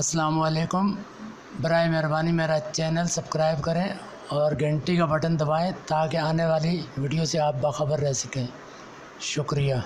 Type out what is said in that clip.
असलकुम बर मेहरबानी, मेरा चैनल सब्सक्राइब करें और घंटी का बटन दबाएँ ताकि आने वाली वीडियो से आप बाखबर रह सकें। शुक्रिया।